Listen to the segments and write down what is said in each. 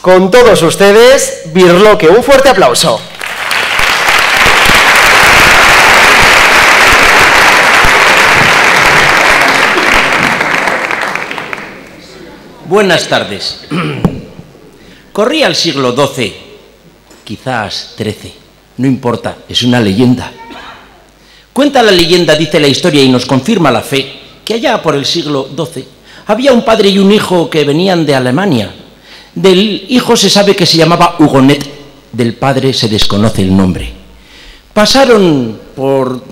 Con todos ustedes, Birloque, un fuerte aplauso. Buenas tardes. Corría el siglo XII, quizás XIII, no importa, es una leyenda. Cuenta la leyenda, dice la historia y nos confirma la fe, que allá por el siglo XII había un padre y un hijo que venían de Alemania. Del hijo se sabe que se llamaba Hugonet, del padre se desconoce el nombre. Pasaron por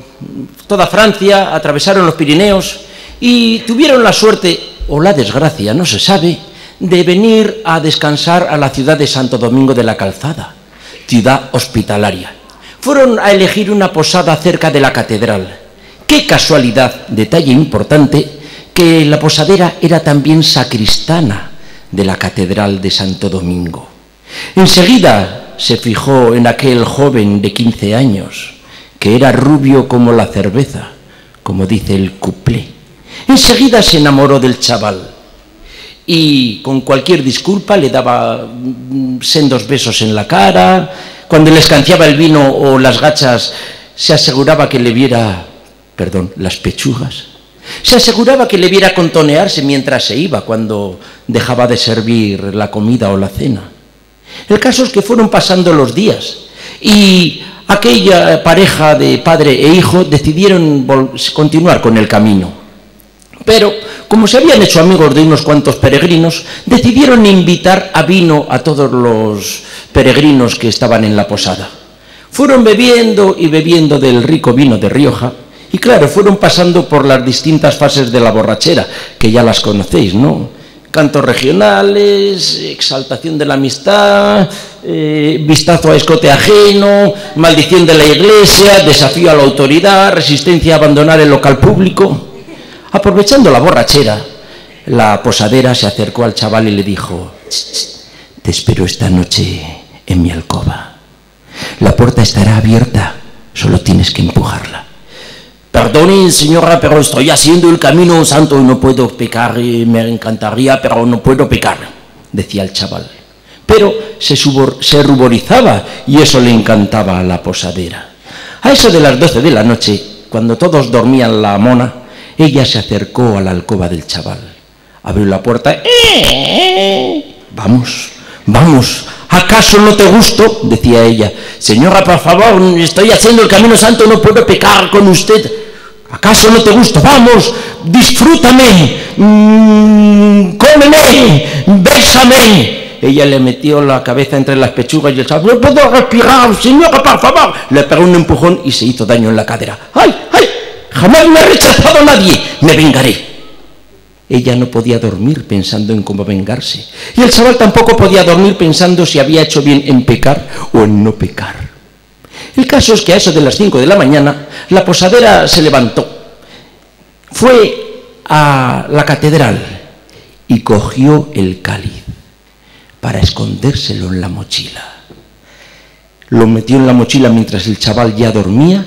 toda Francia, atravesaron los Pirineos y tuvieron la suerte, o la desgracia, no se sabe, de venir a descansar a la ciudad de Santo Domingo de la Calzada, ciudad hospitalaria. Fueron a elegir una posada cerca de la catedral. Qué casualidad, detalle importante, que la posadera era también sacristana de la catedral de Santo Domingo. Enseguida se fijó en aquel joven de 15 años, que era rubio como la cerveza, como dice el cuplé. Enseguida se enamoró del chaval y con cualquier disculpa le daba mm, sendos besos en la cara, cuando le escanciaba el vino o las gachas se aseguraba que le viera, perdón, las pechugas. Se aseguraba que le viera contonearse mientras se iba, cuando dejaba de servir la comida o la cena. El caso es que fueron pasando los días y aquella pareja de padre e hijo decidieron continuar con el camino. Pero, como se habían hecho amigos de unos cuantos peregrinos, decidieron invitar a vino a todos los peregrinos que estaban en la posada. Fueron bebiendo y bebiendo del rico vino de Rioja, y claro, fueron pasando por las distintas fases de la borrachera, que ya las conocéis, ¿no? Cantos regionales, exaltación de la amistad, eh, vistazo a escote ajeno, maldición de la iglesia, desafío a la autoridad, resistencia a abandonar el local público. Aprovechando la borrachera, la posadera se acercó al chaval y le dijo, te espero esta noche en mi alcoba. La puerta estará abierta, solo tienes que empujarla. Perdone, señora, pero estoy haciendo el camino santo y no puedo pecar. Me encantaría, pero no puedo pecar, decía el chaval. Pero se, se ruborizaba y eso le encantaba a la posadera. A eso de las doce de la noche, cuando todos dormían la mona, ella se acercó a la alcoba del chaval. Abrió la puerta. ¡Eh! Vamos, vamos, ¿acaso no te gusto? decía ella. Señora, por favor, estoy haciendo el camino santo, no puedo pecar con usted. ¿Acaso no te gusto? Vamos, disfrútame, mmm, cómeme, bésame. Ella le metió la cabeza entre las pechugas y el chaval, no puedo respirar, señora, por favor. Le pegó un empujón y se hizo daño en la cadera. ¡Ay, ay! Jamás me ha rechazado nadie, me vengaré. Ella no podía dormir pensando en cómo vengarse. Y el chaval tampoco podía dormir pensando si había hecho bien en pecar o en no pecar. El caso es que a eso de las 5 de la mañana, la posadera se levantó, fue a la catedral y cogió el cáliz para escondérselo en la mochila. Lo metió en la mochila mientras el chaval ya dormía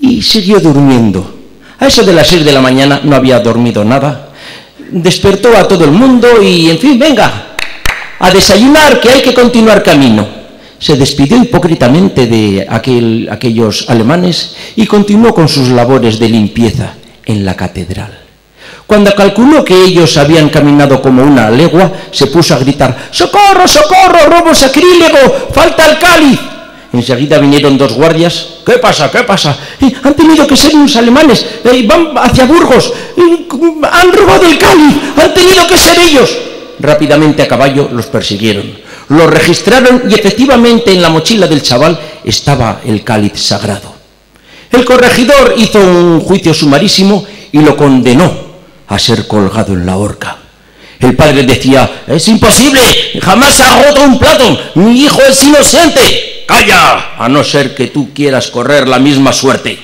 y siguió durmiendo. A eso de las 6 de la mañana no había dormido nada despertó a todo el mundo y, en fin, venga, a desayunar, que hay que continuar camino. Se despidió hipócritamente de aquel, aquellos alemanes y continuó con sus labores de limpieza en la catedral. Cuando calculó que ellos habían caminado como una legua, se puso a gritar, ¡Socorro, socorro, robo sacrílego! ¡Falta el cáliz! Enseguida vinieron dos guardias. ¿Qué pasa? ¿Qué pasa? han tenido que ser unos alemanes. van hacia Burgos. han robado el cáliz. Han tenido que ser ellos. Rápidamente a caballo los persiguieron. Los registraron y efectivamente en la mochila del chaval estaba el cáliz sagrado. El corregidor hizo un juicio sumarísimo y lo condenó a ser colgado en la horca. El padre decía, es imposible, jamás ha roto un plato, mi hijo es inocente. Calla, a no ser que tú quieras correr la misma suerte.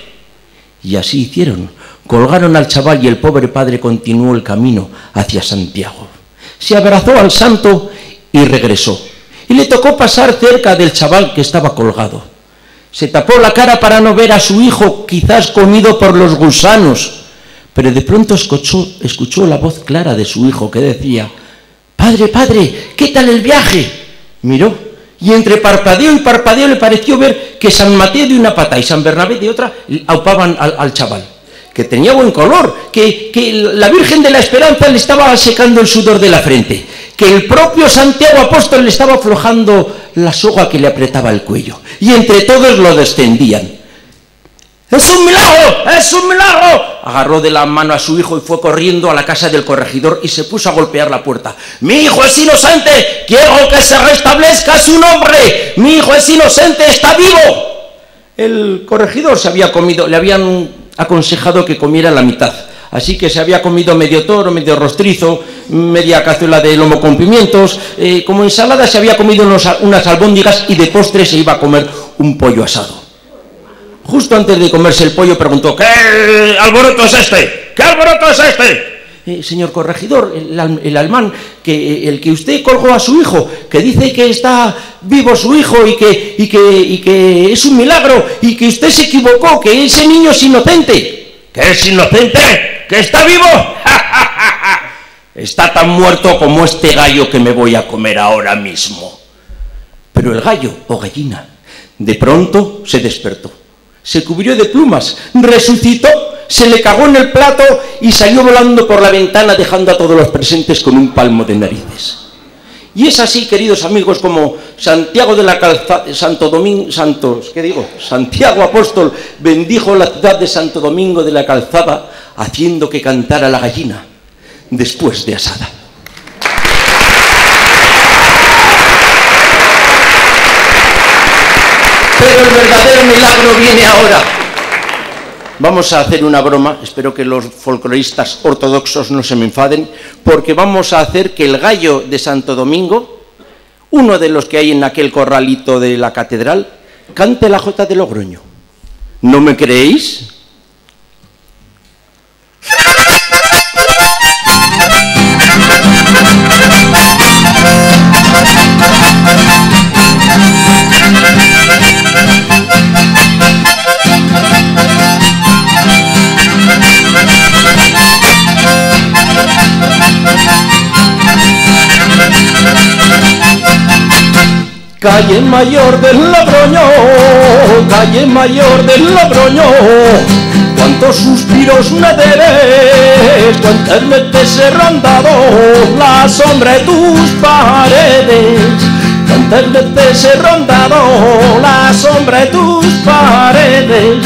Y así hicieron. Colgaron al chaval y el pobre padre continuó el camino hacia Santiago. Se abrazó al santo y regresó. Y le tocó pasar cerca del chaval que estaba colgado. Se tapó la cara para no ver a su hijo, quizás comido por los gusanos. Pero de pronto escuchó, la voz clara de su hijo que decía, Padre, padre, ¿qué tal el viaje? Miró y entre parpadeo y parpadeo le pareció ver que San Mateo de una pata y San Bernabé de otra aupaban al, chaval, que tenía buen color, que, la Virgen de la Esperanza le estaba secando el sudor de la frente, que el propio Santiago Apóstol le estaba aflojando la soga que le apretaba el cuello, y entre todos lo descendían. ¡Es un milagro! ¡Es un milagro! Agarró de la mano a su hijo y fue corriendo a la casa del corregidor y se puso a golpear la puerta. ¡Mi hijo es inocente! ¡Quiero que se restablezca su nombre! ¡Mi hijo es inocente! ¡Está vivo! El corregidor se había comido, le habían aconsejado que comiera la mitad. Así que se había comido medio toro, medio rostrizo, media cazuela de lomo con pimientos. Eh, como ensalada se había comido unas albóndigas y de postre se iba a comer un pollo asado. Justo antes de comerse el pollo preguntó, ¿qué alboroto es este? ¿Qué alboroto es este? Eh, señor corregidor, el, el, almán, que, el que usted colgó a su hijo, que dice que está vivo su hijo y que, y, que, y que es un milagro y que usted se equivocó, que ese niño es inocente. ¿Que es inocente? ¿Que está vivo? está tan muerto como este gallo que me voy a comer ahora mismo. Pero el gallo o gallina de pronto se despertó se cubrió de plumas, resucitó, se le cagó en el plato y salió volando por la ventana dejando a todos los presentes con un palmo de narices. Y es así, queridos amigos, como Santiago de la Calzada, Santo Domingo, Santos, ¿qué digo? Santiago Apóstol bendijo la ciudad de Santo Domingo de la Calzada haciendo que cantara la gallina después de asada. Pero el verdadero milagro viene ahora. Vamos a hacer una broma, espero que los folcloristas ortodoxos no se me enfaden, porque vamos a hacer que el gallo de Santo Domingo, uno de los que hay en aquel corralito de la catedral, cante la jota de Logroño. ¿No me creéis? Calle Mayor del Labroño, calle Mayor del Labroño, cuántos suspiros me debes, cuántas veces he la sombra de tus paredes, cuántas veces he rondado la sombra de tus paredes.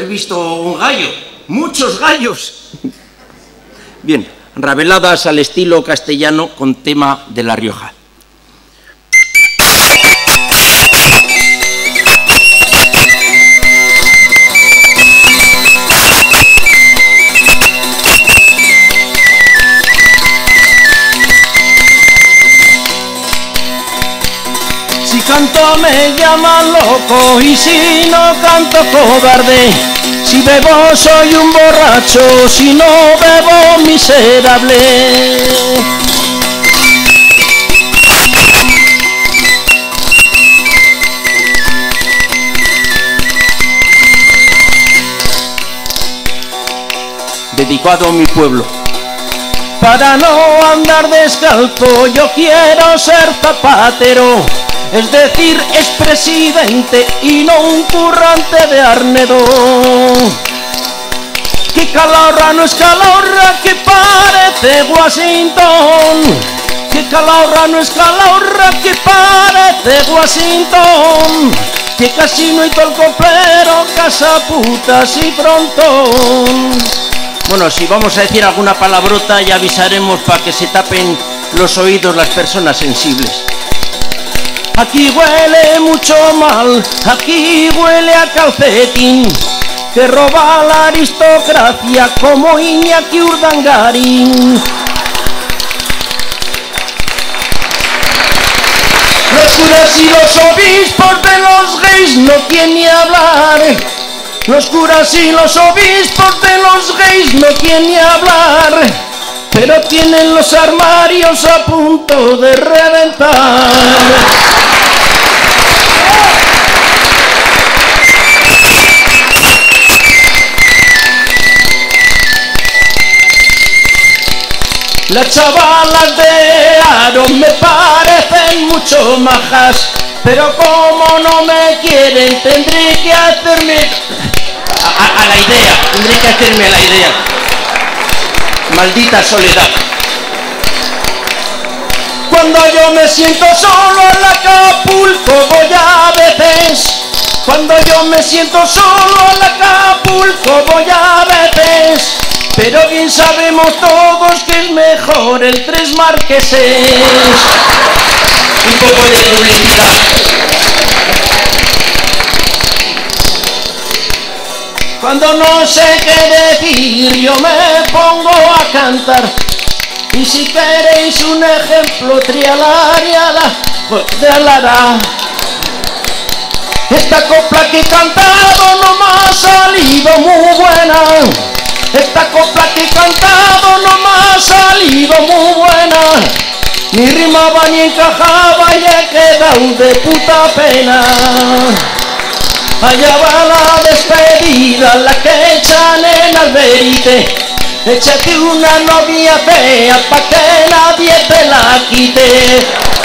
Visto un gallo, muchos gallos. Bien, reveladas al estilo castellano con tema de La Rioja. Me llaman loco y si no canto cobarde si bebo soy un borracho, si no bebo miserable. Dedicado a mi pueblo. Para no andar descalzo, yo quiero ser zapatero es decir, es presidente y no un currante de Arnedo. Que calorra no es calorra, que parece Washington. Que calorra no es calorra, que parece Washington. Que casino y tolco, pero casa putas y pronto. Bueno, si vamos a decir alguna palabrota ya avisaremos para que se tapen los oídos las personas sensibles. Aquí huele mucho mal, aquí huele a calcetín, que roba la aristocracia como Iñaki Urdangarín. Los curas y los obispos de los gays no quieren ni hablar. Los curas y los obispos de los gays no quieren ni hablar. Pero tienen los armarios a punto de reventar. Las chavalas de Aro me parecen mucho majas, pero como no me quieren tendré que hacerme a, a- la idea, tendré que hacerme la idea. Maldita soledad. Cuando yo me siento solo en Acapulco voy a veces. Cuando yo me siento solo en Acapulco voy a veces. Pero bien sabemos todos que es mejor el tres marqueses. Un poco de publicidad. Cuando no sé qué decir yo me pongo a cantar. Y si queréis un ejemplo, triala, triala, pues trialará. Esta copla que he cantado no me ha salido muy buena. Esta copla que he cantado no me ha salido muy buena. Ni rimaba ni encajaba y he quedado de puta pena. Allá va la despedida, la que echan en alberite. Échate una novia fea pa' que nadie te la quite.